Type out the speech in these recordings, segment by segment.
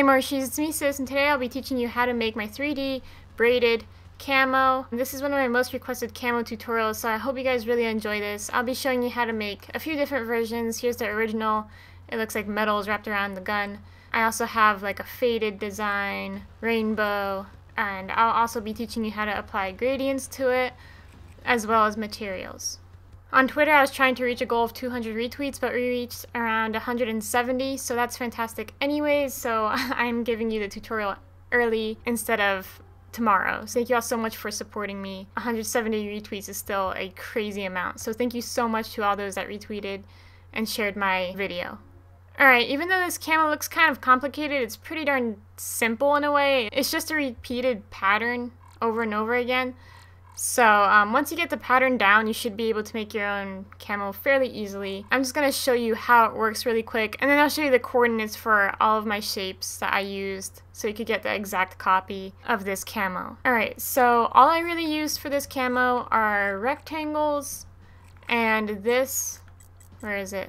Hi Marshies, it's me Sis, and today I'll be teaching you how to make my 3D braided camo. This is one of my most requested camo tutorials, so I hope you guys really enjoy this. I'll be showing you how to make a few different versions. Here's the original. It looks like metals wrapped around the gun. I also have like a faded design, rainbow, and I'll also be teaching you how to apply gradients to it, as well as materials. On Twitter, I was trying to reach a goal of 200 retweets, but we reached around 170, so that's fantastic anyways, so I'm giving you the tutorial early instead of tomorrow. So thank you all so much for supporting me. 170 retweets is still a crazy amount, so thank you so much to all those that retweeted and shared my video. Alright, even though this camo looks kind of complicated, it's pretty darn simple in a way. It's just a repeated pattern over and over again. So um, once you get the pattern down, you should be able to make your own camo fairly easily. I'm just to show you how it works really quick, and then I'll show you the coordinates for all of my shapes that I used so you could get the exact copy of this camo. Alright, so all I really used for this camo are rectangles and this, where is it?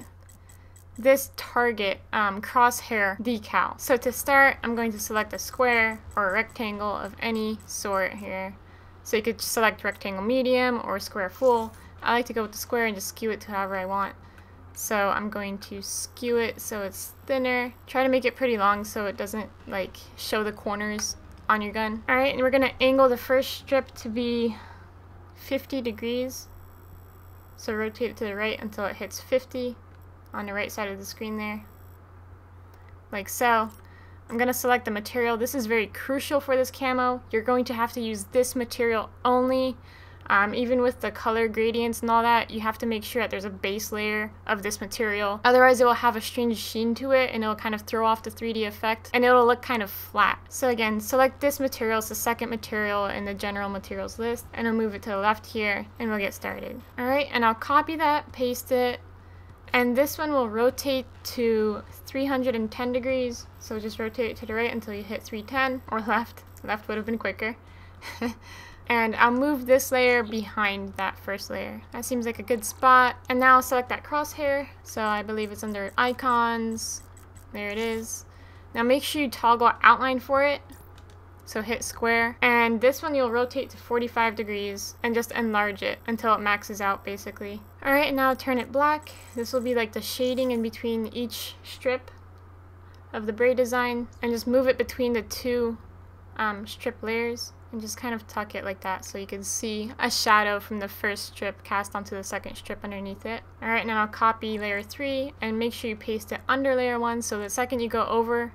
This target um, crosshair decal. So to start, I'm going to select a square or a rectangle of any sort here. So you could select rectangle medium or square full. I like to go with the square and just skew it to however I want. So I'm going to skew it so it's thinner. Try to make it pretty long so it doesn't like show the corners on your gun. Alright, and we're going to angle the first strip to be 50 degrees. So rotate it to the right until it hits 50 on the right side of the screen there. Like so. I'm going to select the material. This is very crucial for this camo. You're going to have to use this material only. Um, even with the color gradients and all that, you have to make sure that there's a base layer of this material. Otherwise, it will have a strange sheen to it and it'll kind of throw off the 3D effect and it'll look kind of flat. So again, select this material, it's the second material in the general materials list, and I'll move it to the left here and we'll get started. Alright, and I'll copy that, paste it, and this one will rotate to 310 degrees. So just rotate to the right until you hit 310 or left. Left would have been quicker. and I'll move this layer behind that first layer. That seems like a good spot. And now I'll select that crosshair. So I believe it's under icons. There it is. Now make sure you toggle outline for it. So hit square. And this one you'll rotate to 45 degrees and just enlarge it until it maxes out basically. Alright, now turn it black. This will be like the shading in between each strip of the braid design. And just move it between the two um, strip layers and just kind of tuck it like that so you can see a shadow from the first strip cast onto the second strip underneath it. Alright, now I'll copy layer 3 and make sure you paste it under layer 1 so the second you go over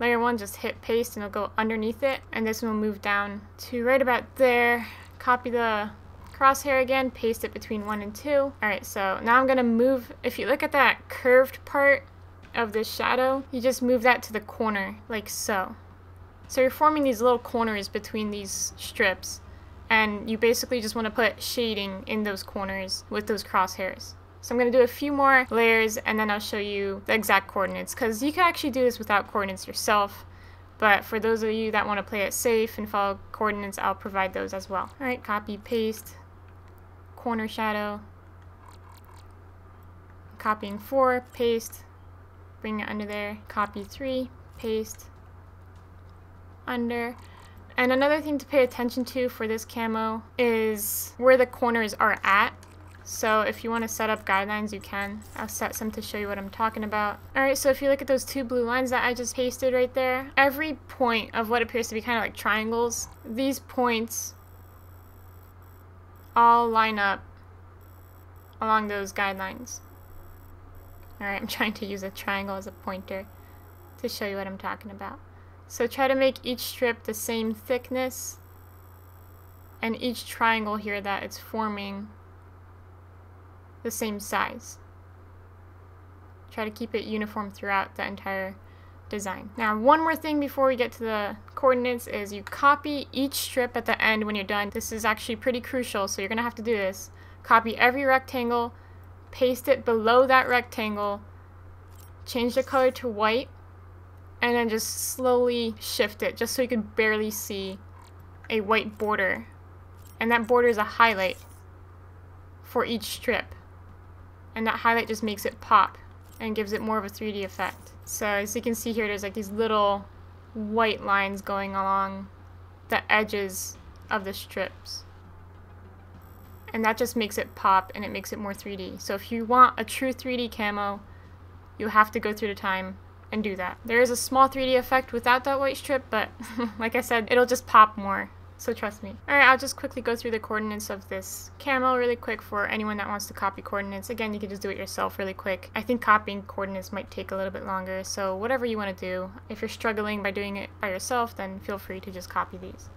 layer 1 just hit paste and it'll go underneath it and this one will move down to right about there. Copy the crosshair again paste it between 1 and 2 alright so now I'm gonna move if you look at that curved part of this shadow you just move that to the corner like so. So you're forming these little corners between these strips and you basically just want to put shading in those corners with those crosshairs so I'm going to do a few more layers and then I'll show you the exact coordinates because you can actually do this without coordinates yourself. But for those of you that want to play it safe and follow coordinates, I'll provide those as well. Alright, copy, paste, corner shadow, copying 4, paste, bring it under there, copy 3, paste, under. And another thing to pay attention to for this camo is where the corners are at. So if you want to set up guidelines, you can. I'll set some to show you what I'm talking about. Alright, so if you look at those two blue lines that I just pasted right there, every point of what appears to be kind of like triangles, these points all line up along those guidelines. Alright, I'm trying to use a triangle as a pointer to show you what I'm talking about. So try to make each strip the same thickness and each triangle here that it's forming the same size. Try to keep it uniform throughout the entire design. Now one more thing before we get to the coordinates is you copy each strip at the end when you're done. This is actually pretty crucial so you're to have to do this. Copy every rectangle, paste it below that rectangle, change the color to white, and then just slowly shift it just so you can barely see a white border. And that border is a highlight for each strip and that highlight just makes it pop and gives it more of a 3D effect. So as you can see here, there's like these little white lines going along the edges of the strips. And that just makes it pop and it makes it more 3D. So if you want a true 3D camo, you have to go through the time and do that. There is a small 3D effect without that white strip, but like I said, it'll just pop more. So trust me. Alright, I'll just quickly go through the coordinates of this camel really quick for anyone that wants to copy coordinates. Again, you can just do it yourself really quick. I think copying coordinates might take a little bit longer, so whatever you want to do. If you're struggling by doing it by yourself, then feel free to just copy these.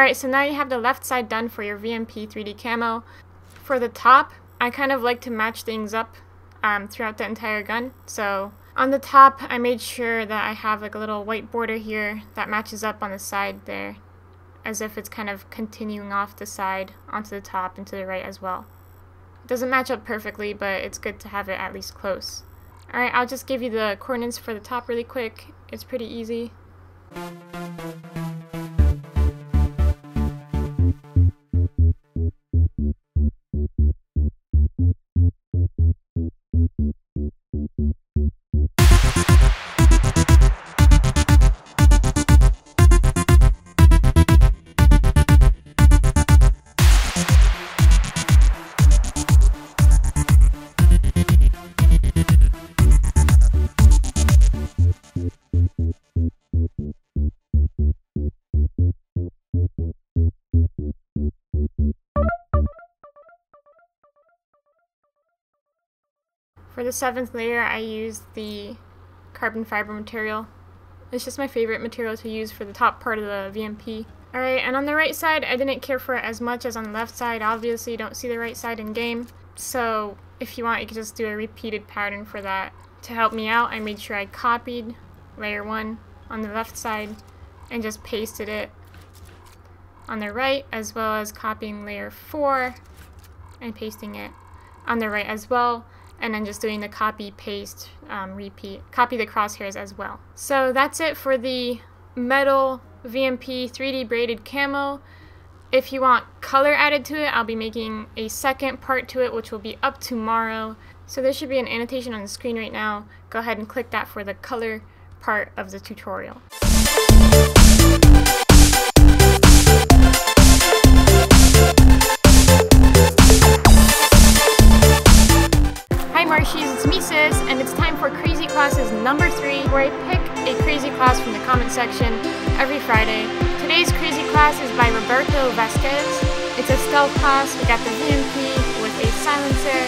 Alright, so now you have the left side done for your VMP 3D camo. For the top, I kind of like to match things up um, throughout the entire gun. So on the top, I made sure that I have like a little white border here that matches up on the side there, as if it's kind of continuing off the side onto the top and to the right as well. It doesn't match up perfectly, but it's good to have it at least close. Alright, I'll just give you the coordinates for the top really quick. It's pretty easy. For the seventh layer, I used the carbon fiber material. It's just my favorite material to use for the top part of the VMP. Alright, and on the right side, I didn't care for it as much as on the left side. Obviously, you don't see the right side in game. So, if you want, you can just do a repeated pattern for that. To help me out, I made sure I copied layer 1 on the left side and just pasted it on the right, as well as copying layer 4 and pasting it on the right as well and then just doing the copy paste um, repeat copy the crosshairs as well. So that's it for the metal VMP 3D braided camo. If you want color added to it I'll be making a second part to it which will be up tomorrow. So there should be an annotation on the screen right now. Go ahead and click that for the color part of the tutorial number 3, where I pick a crazy class from the comment section every Friday. Today's crazy class is by Roberto Vasquez. It's a stealth class, we got the VMP with a silencer,